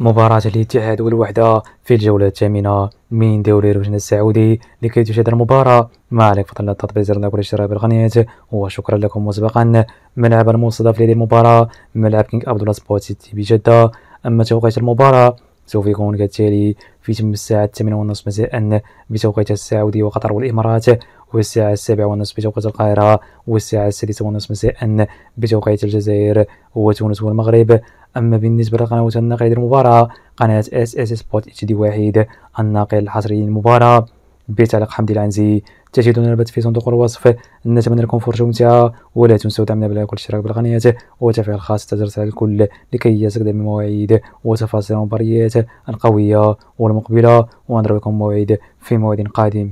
مباراة الاتحاد والوحدة في الجولة الثامنة من دوري روشن السعودي. لكي تشاهد المباراة ما عليك فضل التطبيق زر والاشتراك بالقناة وشكرا لكم مسبقا. ملعب المستضاف لهذه المباراة ملعب King عبد الله Sport City بجدة أما توقيت المباراة سوف يكون كالتالي في تم الساعة الثامنة والنصف مساء بتوقيت السعودية وقطر والإمارات والساعة السابعة والنصف بتوقيت القاهرة والساعة السادسة والنصف مساء بتوقيت الجزائر وتونس والمغرب. أما بالنسبة للقنوات الناقلة للمباراة قناة إس إس سبوت إتش دي واحد الناقل الحصري للمباراة بتعليق حمدي العنزي تجدون البث في صندوق الوصف. نتمنى لكم فرجة ممتعة ولا تنسوا دعمنا بال like والاشتراك بالقناة وتفعيل خاصية الجرس على الكل لكي يصلك من مواعيد وتفاصيل المباريات القوية والمقبلة. ونضرب لكم موعد في موعد قادم.